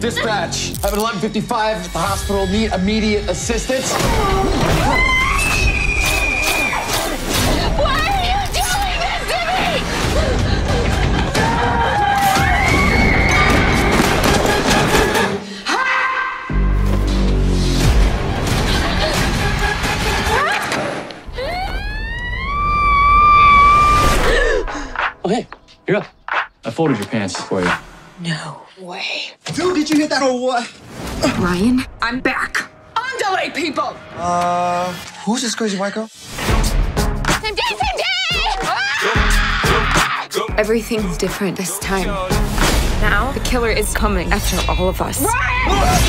Dispatch. I'm at 1155 at the hospital. Need immediate assistance. Why are you doing this to me? Oh, hey, you're up. I folded your pants for you. No way. Dude, did you hit that or what? Ryan, I'm back. Undulate people! Uh, who's this crazy white girl? I'm Jason Everything's different this time. Now, the killer is coming after all of us. Ryan!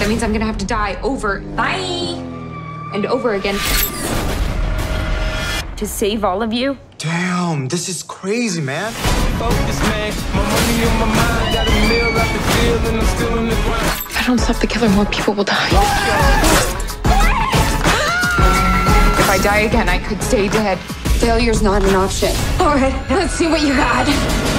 That means I'm gonna have to die over, bye, and over again. To save all of you? Damn, this is crazy, man. Focus, man. My money on my mind. Got a meal out the deal, I'm still in the grind. If I don't stop the killer, more people will die. If I die again, I could stay dead. Failure's not an option. All right, let's see what you got.